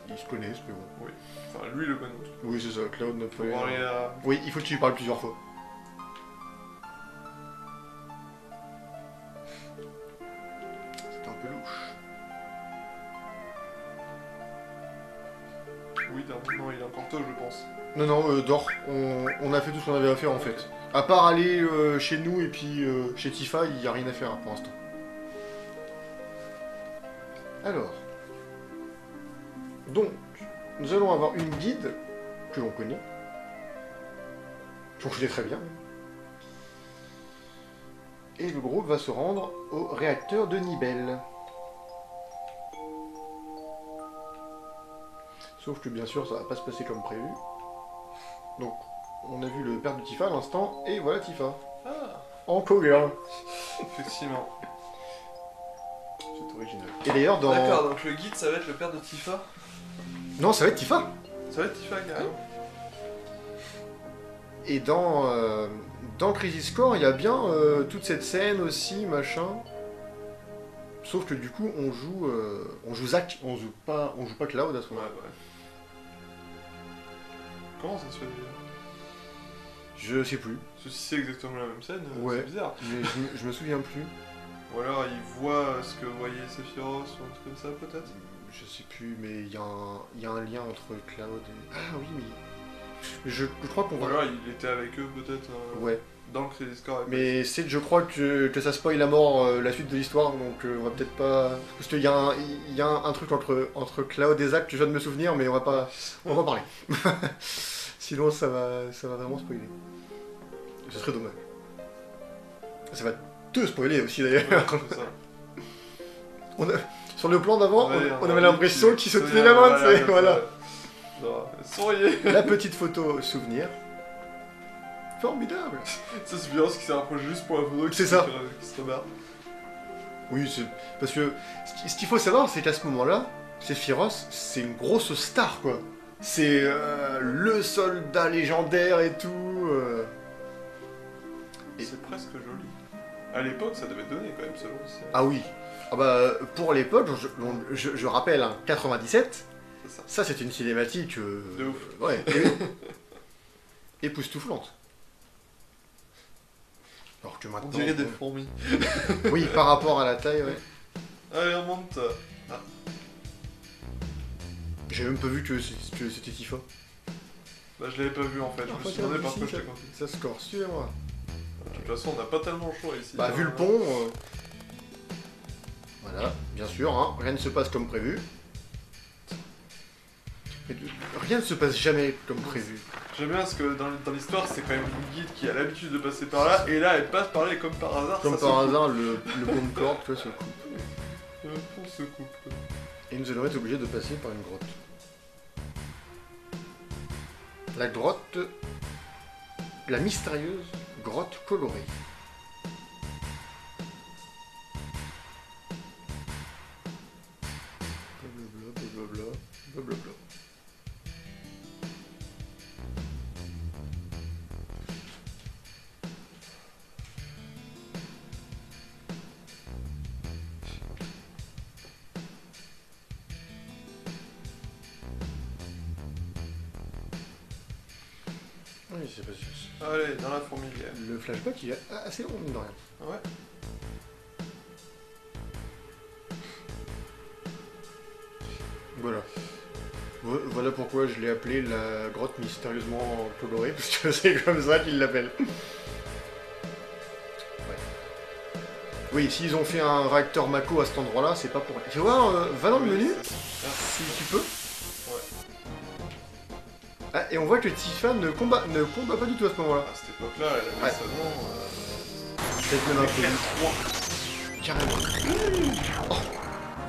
Ils se connaissent, mais bon. Enfin, lui le connaît. Oui, c'est ça, Cloud ne peut. les. euh, Oui, il faut que tu lui parles plusieurs fois. C'est un peu louche. Oui, d'un- non, il est encore tôt, je pense. Non, non, euh, dors. On, a fait tout ce qu'on avait à faire en fait. À part aller euh, chez nous et puis euh, chez Tifa, il n'y a rien à faire pour l'instant. Alors. Donc, nous allons avoir une guide que l'on connaît. Qu'on connaît très bien. Et le groupe va se rendre au réacteur de Nibel. Sauf que bien sûr, ça va pas se passer comme prévu. Donc, on a vu le père de Tifa à l'instant, et voilà Tifa. Ah, En cowgirl. effectivement. C'est original. Et d'ailleurs, dans. D'accord, donc le guide, ça va être le père de Tifa. Non, ça va être Tifa. Ça va être Tifa, carrément. Et dans, euh, dans Crisis Core, il y a bien euh, toute cette scène aussi, machin. Sauf que du coup, on joue, euh, on joue Zack, on joue pas, on joue pas Cloud à ce Ouais, moment-là. ouais. Comment ça se fait déjà Je sais plus, si c'est exactement la même scène, euh, Ouais. c'est bizarre. mais je, me- je me souviens plus. Ou alors il voit euh, ce que voyait Sephiroth ou un truc comme ça, peut-être Je sais plus, mais il y, a un- il y a un lien entre Cloud et. Ah oui, mais. Je, je crois qu'on Ou va. alors il était avec eux, peut-être, euh, Ouais. Dans le Crisis Core. avec- Mais c'est je crois que, que ça spoil la mort, euh, la suite de l'histoire, donc euh, on va peut-être pas. Parce qu'il y a, un, il y a un, un truc entre, entre Cloud et Zack que je viens de me souvenir, mais on va pas. On va parler. Sinon ça va, ça va vraiment spoiler. Ce serait dommage. Ça va te spoiler aussi d'ailleurs. Ouais, c'est ça. On a- Sur le plan d'avant, Ouais, on, avait l'impression qui qu'il tenait la main, voilà. ça. Genre, souriez La petite photo souvenir. Formidable. Ça, c'est bien ce qui s'est rapproché juste pour la photo qui C'est se- ça. qui se rebarre. Oui, c'est. Parce que ce qui- ce qu'il faut savoir, c'est qu'à ce moment-là, Sephiroth, c'est une grosse star, quoi. C'est euh, le soldat légendaire et tout. euh. Et- C'est presque joli. À l'époque, ça devait donner quand même, selon. Ah oui. Ah bah, pour l'époque, je, on- je- je rappelle, hein, 97, C'est ça. ça c'était une cinématique. euh, De ouf. Ouais. époustouflante. Alors que On maintenant. dirait des fourmis. Oui, par rapport à la taille, ouais. Allez, on monte. J'ai même pas vu que c'était Tifa. Bah, je l'avais pas vu en fait. Je Ah, me suis demandé par quoi content. Ça score, suivez-moi. De toute façon, on n'a pas tellement le choix ici. Bah, hein. vu le pont. euh, Voilà, bien sûr, hein, rien ne se passe comme prévu. Rien ne se passe jamais comme prévu. J'aime bien parce que dans, dans l'histoire, c'est quand même une guide qui a l'habitude de passer par là, et là, elle passe par là, et comme par hasard, Comme ça par se hasard, le, le pont de corde, tu vois, se coupe. Le pont se coupe. quoi. Et nous allons être obligés de passer par une grotte. La grotte. La mystérieuse grotte colorée. blablabla, blablabla. Pas sûr. Allez, dans la fourmilière. Le flashback, il est assez long, mine de rien. Ouais. Voilà. Vo- Voilà pourquoi je l'ai appelé la grotte mystérieusement colorée, parce que c'est comme ça qu'ils l'appellent. Ouais. Oui, s'ils ont fait un réacteur Mako à cet endroit-là, c'est pas pour rien. Tu vois, euh, va dans le Oui, menu, et on voit que Tiffany ne combat, ne combat pas du tout à ce moment-là. À cette époque-là, elle avait Ouais. seulement. Euh... Peut-être même un peu. Carrément. Oh.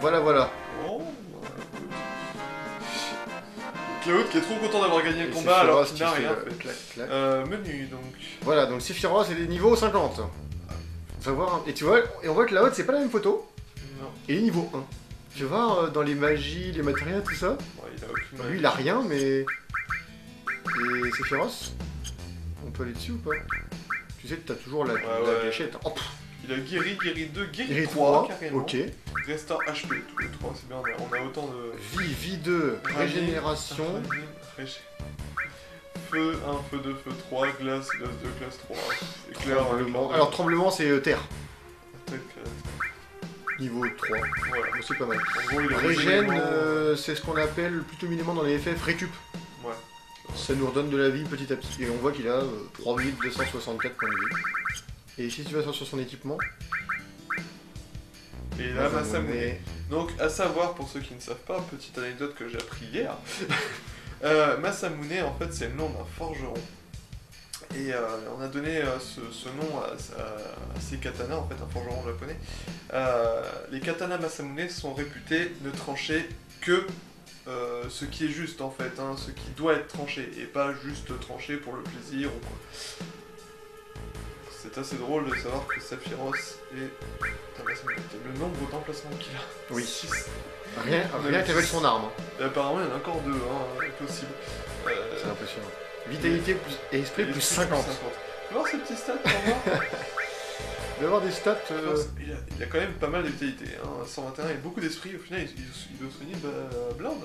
Voilà, voilà. 3. Oh, qui est trop content d'avoir gagné le combat alors qu'il n'a rien le fait. clac, clac. Euh, menu donc. Voilà, donc Sephiroth, c'est des niveaux 50. Faut voir, un- Et tu vois, et on voit que la haute, c'est pas la même photo. Non, Et les niveaux 1. Tu vois, euh, dans les magies, les matériels, tout ça. ouais, il a aucune Lui, il a rien, mais. Et Sephiroth On peut aller dessus ou pas Tu sais que t'as toujours la, la ouais. gâchette. Oh, pff, Il a guéri, guéri 2, guéri, Guéri 3, 3, carrément. ok. Restore HP, tous les 3, c'est bien, on a, autant de. Vie, vie 2, régénération. Régé- régé- Feu 1, feu 2, feu 3, glace, glace 2, glace 3. Éclair, Tremblement. éclair, Alors, tremblement, c'est euh, terre. Niveau 3. Voilà. C'est pas mal. En gros, il a Régène, euh, c'est ce qu'on appelle plutôt minimalement dans les FF récup. Ça nous redonne de la vie petit à petit. Et on voit qu'il a euh, 3264 points de vie. Et si tu vas sur son équipement, Et là, Masamune. Donc, à savoir, pour ceux qui ne savent pas, petite anecdote que j'ai appris hier, euh, Masamune, en fait, c'est le nom d'un forgeron. Et euh, on a donné euh, ce, ce nom à, à- à ces katanas, en fait, un forgeron japonais. Euh, les katanas Masamune sont réputés ne trancher que euh, ce qui est juste, en fait, hein, ce qui doit être tranché, et pas juste tranché pour le plaisir ou quoi. C'est assez drôle de savoir que Sephiroth est. Le nombre d'emplacements qu'il a. Oui. Six. Rien, rien son arme. hein. Et apparemment, il y en a encore deux, hein, possible. Euh, C'est impressionnant. Vitalité plus, et esprit plus 50. Tu voir ces petits stats pour voir Il va y avoir des stats. euh, il, a, il a quand même pas mal de vitalité. Hein. 121 et beaucoup d'esprit. Au final, il, doit bah, blinde.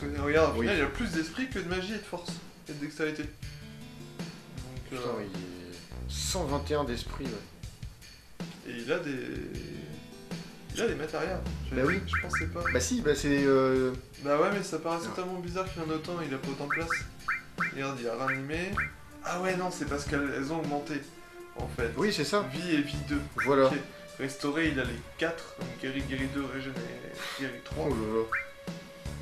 Que, regarde, au Oui. final, il a plus d'esprit que de magie et de force. Et de dextérité. Donc, euh, il est 121 d'esprit. ouais. Et il a des. Il a des matériels. Je, Bah oui. Je pensais pas. Bah si, bah c'est. euh, Bah ouais, mais ça paraissait Non. tellement bizarre qu'il y en a autant, il a pas autant de place. Regarde, il a ranimé. Ah ouais, non, c'est parce qu'elles ont augmenté, en fait. Oui, c'est ça. Vie et vie 2. Voilà. Restauré, il a les 4, donc guéri, guéri 2, régénéré, guéri 3. Oh là là.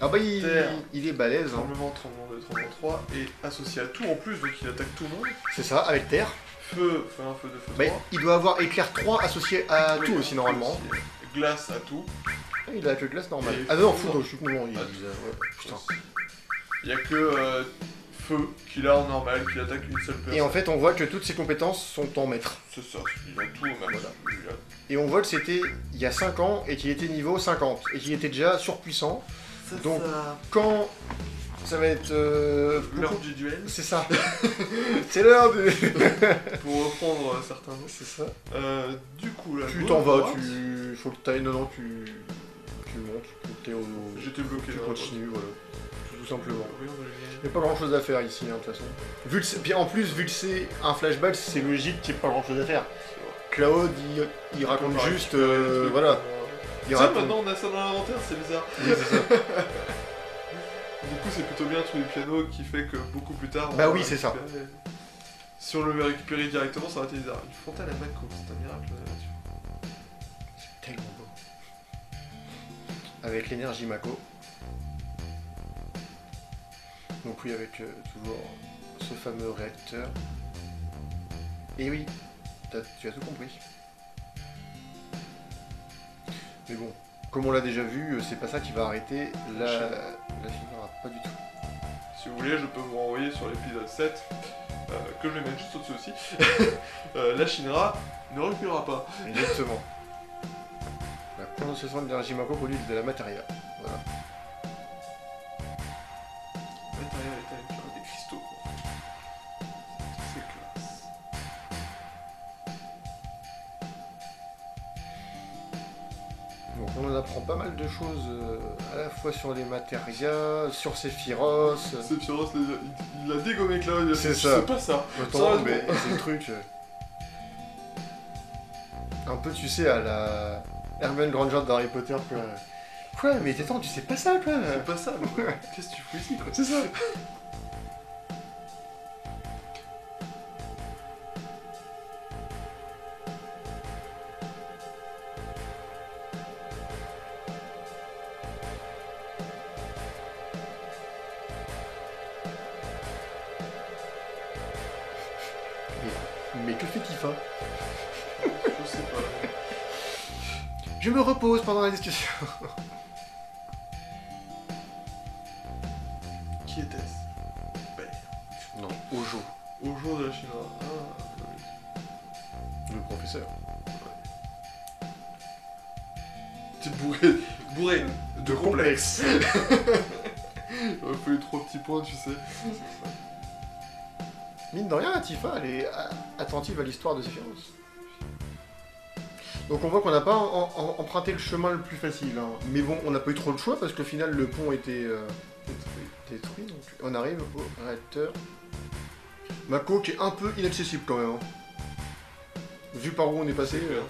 Ah bah il, Terre. il est balèze. hein. Tremblement, tremblement 2, tremblement 3, et associé à tout en plus, donc il attaque tout le monde. C'est ça, avec terre. Feu, feu 1, feu 2, feu Bah, 3. il doit avoir éclair 3 associé à Oui, tout aussi normalement. aussi. Glace à tout. Ah, Il a que glace normale. Et Ah non, foudre. foudre, je suis con. il- Ah, ouais, putain. Il y a que euh, feu qu'il a en normal, qu'il attaque une seule personne. Et en fait, on voit que toutes ses compétences sont en maître. C'est ça, il a tout au max. Voilà. Et on voit que c'était il y a 5 ans et qu'il était niveau 50 et qu'il était déjà surpuissant. Donc, Quand ça va être. euh, L'heure beaucoup- du duel, C'est ça. c'est l'heure de. pour reprendre euh, certains mots. C'est ça. Euh, du coup, là. Tu t'en vas, droite, tu. Faut que t'ailles. Non, non, tu. Tu montes, t'es au. J'étais bloqué Tu là. continues, voilà. Tout simplement. Rien de lumière. Il n'y a pas grand chose à faire ici, hein, de toute façon. Vu que c'est- Puis en plus, vu que c'est un flashback, c'est logique qu'il n'y ait pas grand chose à faire. C'est. Claude, il, il raconte juste. euh, voilà. va- Il raconte. maintenant on a ça dans l'inventaire, c'est bizarre. Oui, c'est ça. Du coup, c'est plutôt bien le truc du piano qui fait que beaucoup plus tard. on Bah oui, c'est ça. Si on le récupérer directement, ça aurait été bizarre. Une fontaine à Mako, c'est un miracle de la nature. Tellement beau. Avec l'énergie Mako. Donc oui, avec euh, toujours ce fameux réacteur. Et oui, tu as tout compris. Mais bon, comme on l'a déjà vu, euh, c'est pas ça qui va arrêter la, la pas du tout. Si vous voulez, je peux vous renvoyer sur l'épisode 7, euh, que je vais mettre juste au-dessus aussi. Euh, la Shinra ne reculera pas. Exactement. La condensation d'énergie Mako produit de la matière. Voilà. Apprend pas mal de choses euh, à la fois sur les matérias, sur Sephiroth. Sephiroth, il, il a dégommé Cloud, C'est ça. C'est pas ça. Attends, mais c'est le truc. euh, Un peu, tu sais, à la Hermione Granger d'Harry Potter, quoi. Quoi, mais t'es tu sais pas ça, quoi C'est pas ça, mais qu'est-ce que tu fous ici, quoi C'est ça pendant la discussion. Qui était-ce? Ben, Non, Ojo, jour de la Chinoise. Ah, oui. le professeur. T'es bourré, bourré de complexe. Il faut les trois petits points, tu sais. Mine de rien, Tifa, elle est attentive à l'histoire de Sephiroth. Donc on voit qu'on n'a pas en- en- emprunté le chemin le plus facile. hein. Mais bon, on n'a pas eu trop le choix parce qu'au final le pont était euh, détruit. Donc on arrive au réacteur. Mako qui est un peu inaccessible quand même. hein. Vu par où on est passé. Euh.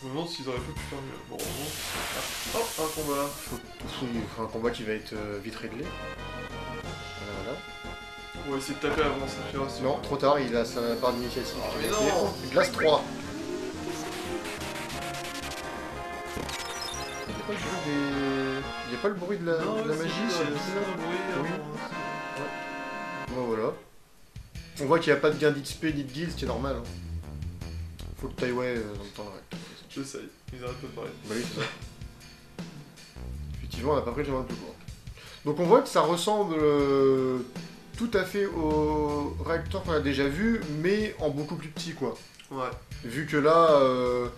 Je me demande s'ils auraient pas pu faire mieux. Bon. Oh, un combat là. faut, un combat qui va être euh, vite réglé. Voilà, voilà. On va essayer de taper avant Sephiroth. Non, trop tard, il a sa part d'initiative. Oh, mais non. été- Glace 3. Bruit des... Il y a pas le bruit de la, Non, de la ouais, magie, c'est c'est bizarre, bizarre. c'est bruit, Oui. Bon, voilà. On voit qu'il n'y a pas de gain d'XP ni de guild, ce qui est normal. hein. Faut que ouais euh, dans le temps de réacteur. J'essaye, ils arrêtent pas de parler. Bah oui, c'est ça. Effectivement, on n'a pas pris le chemin le plus court. Donc on voit que ça ressemble euh, tout à fait au réacteur qu'on a déjà vu, mais en beaucoup plus petit, quoi. Ouais. Vu que là, euh,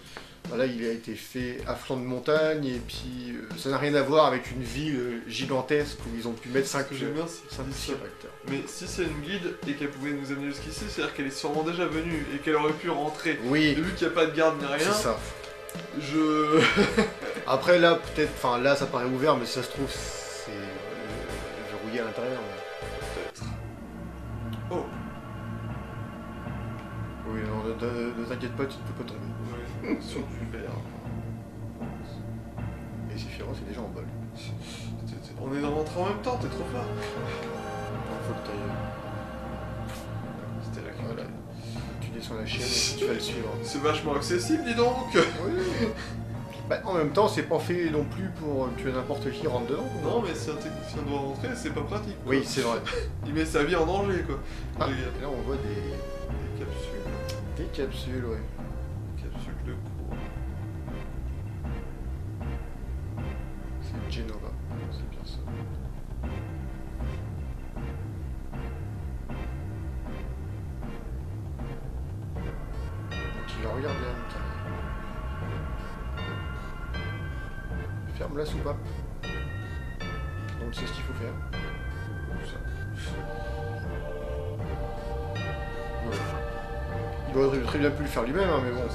bah là, il a été fait à flanc de montagne, et puis euh, ça n'a rien à voir avec une ville euh, gigantesque où ils ont pu mettre 5 Ce que j'aime bien, c'est qu'ils disent ça. réacteurs. Mais si c'est une guide et qu'elle pouvait nous amener jusqu'ici, c'est-à-dire qu'elle est sûrement déjà venue et qu'elle aurait pu rentrer. Et Oui, vu qu'il n'y a pas de garde ni c'est rien, ça. je. Après là, peut-être, enfin là, ça paraît ouvert, mais si ça se trouve, c'est euh, verrouillé à l'intérieur. mais- Peut-être. Oh, Oui, non, ne, ne- ne t'inquiète pas, tu ne peux pas tomber. Sur du verre. Et Sephiroth, c'est déjà en bol. On est rentrés en même temps, t'es trop fort. Faut que t'ailles, C'était la Voilà. tu descends la chaîne et tu vas le suivre. C'est vachement accessible, dis donc Oui. Bah, en même temps, c'est pas fait non plus pour que n'importe qui rentre dedans. Non, mais si un technicien doit rentrer, c'est pas pratique. quoi. Oui, c'est vrai. Il met sa vie en danger, quoi. Ah, et là, on voit des, Des capsules. des capsules, ouais. Il bien pu le faire lui-même, hein, mais bon,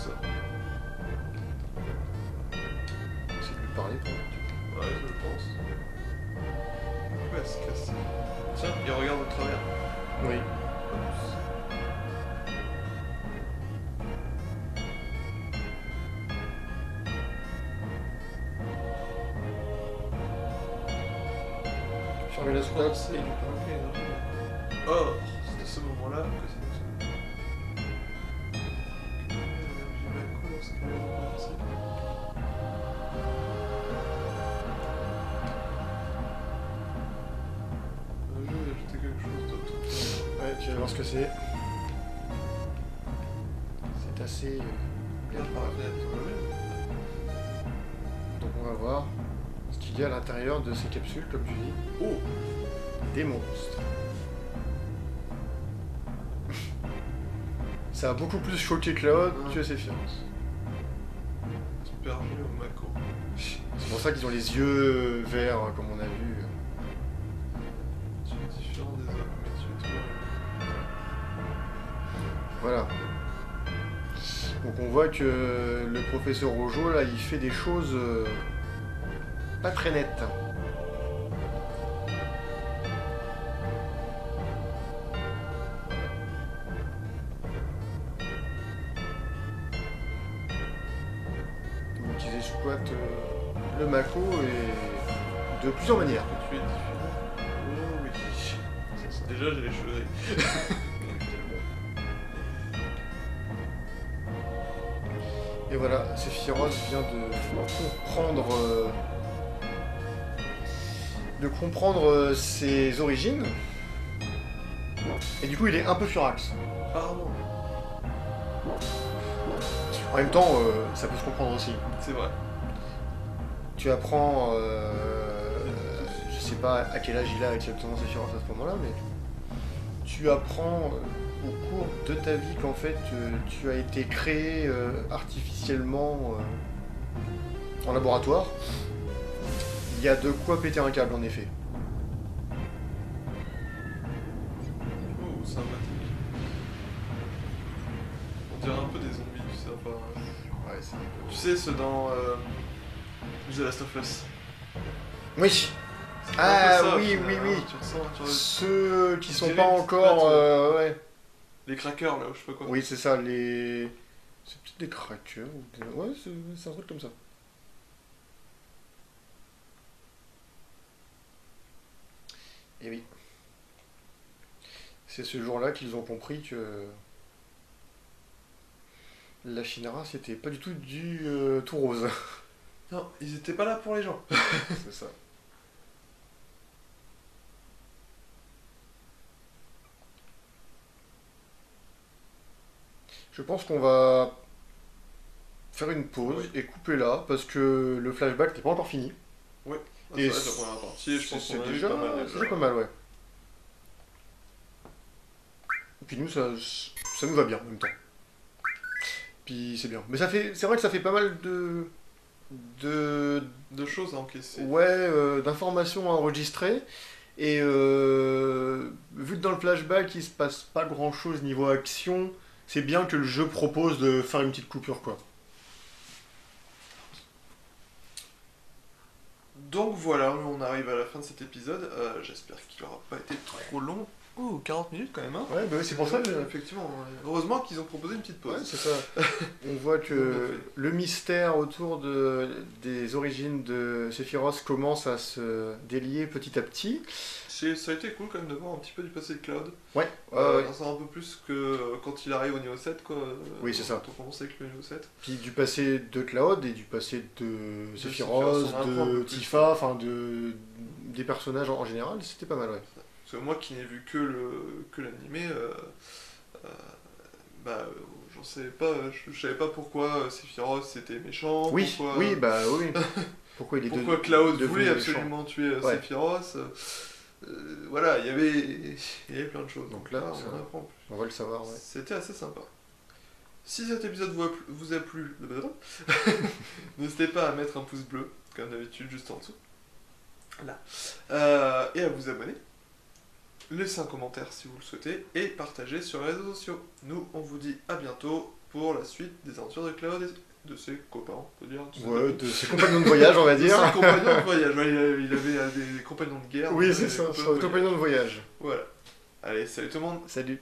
Assez. fenêtre. Donc on va voir ce qu'il y a à l'intérieur de ces capsules, comme tu dis. Oh Des monstres. Ça a beaucoup plus choqué Cloud que Sephiroth. Super jeu au Mako. C'est pour ça qu'ils ont les yeux verts, comme on a vu. Tu es différent des autres, mais tu es toi. Voilà. Que le professeur Rojo, là, il fait des choses euh, pas très nettes. Comprendre euh, ses origines. Et du coup, il est un peu furax. En même temps, euh, ça peut se comprendre aussi. C'est vrai. Tu apprends, euh, je sais pas à quel âge il a exactement Sephiroth à ce moment-là, mais tu apprends au cours de ta vie qu'en fait euh, tu as été créé euh, artificiellement euh, en laboratoire. Il y a de quoi péter un câble en effet. Oh, sympathique. On dirait un peu des zombies, tu sais. Enfin, Ouais, c'est... tu sais, ceux dans euh, The Last of Us. Oui, Ah, ça, oui, oui, oui. Tu ressens, tu ressens- ceux qui sont pas encore... euh, ouais. Les crackers, là, ou je sais pas quoi. Oui, c'est ça, les... C'est peut-être des crackers ou des... Ouais, c'est un truc comme ça. Et oui. C'est ce jour-là qu'ils ont compris que... La Shinra, c'était pas du tout du euh, tout rose. Non, ils étaient pas là pour les gens. c'est ça. Je pense qu'on va faire une pause Oui. et couper là parce que le flashback n'est pas encore fini. Ah, la première partie, et je pense C'est qu'on déjà, pas mal c'est déjà. déjà pas mal, ouais. Et puis nous, ça, ça nous va bien en même temps. Puis c'est bien. Mais ça fait, c'est vrai que ça fait pas mal de, de, choses à encaisser. ouais, euh, d'informations à enregistrer. Et euh, vu que dans le flashback il se passe pas grand chose niveau action, c'est bien que le jeu propose de faire une petite coupure quoi. Donc voilà, on arrive à la fin de cet épisode. Euh, J'espère qu'il aura pas été trop long. Oh, 40 minutes quand même, hein Ouais, bah ouais, c'est pour ça que. Euh, Effectivement, ouais. heureusement qu'ils ont proposé une petite Ouais, pause. c'est ça. On voit que le mystère autour de, des origines de Sephiroth commence à se délier petit à petit. C'est- Ça a été cool quand même de voir un petit peu du passé de Cloud. Ouais, Euh, ouais, ouais. On sent un peu plus que euh, quand il arrive au niveau 7, quoi. euh, Oui, c'est ça. Quand on commence avec le niveau 7. Puis du passé de Cloud et du passé de Sephiroth, de. Tifa, enfin de des personnages en, en général, c'était pas mal, ouais. Parce que moi qui n'ai vu que le que l'animé, euh, euh, bah j'en savais pas, je, je savais pas pourquoi euh, Sephiroth c'était méchant, Oui, pourquoi, oui, bah oui. Pourquoi il est pourquoi de- Cloud voulait méchant. absolument tuer Ouais. Sephiroth. euh, voilà, il y avait il y avait plein de choses. Donc là, on en apprend plus. On va le savoir, ouais. C'était assez sympa. Si cet épisode vous a plu, vous a plu n'hésitez pas à mettre un pouce bleu, comme d'habitude, juste en dessous. Là. Et à vous abonner. Laissez un commentaire si vous le souhaitez. Et partagez sur les réseaux sociaux. Nous, on vous dit à bientôt pour la suite des aventures de Cloud et de ses copains, on peut dire. de ses Ouais, de ses compagnons de voyage, on va De dire. ses compagnons de voyage. Ouais, il avait, des compagnons de guerre. Oui, c'est ça, compagnons de de voyage. Voilà. Allez, salut tout le monde. Salut.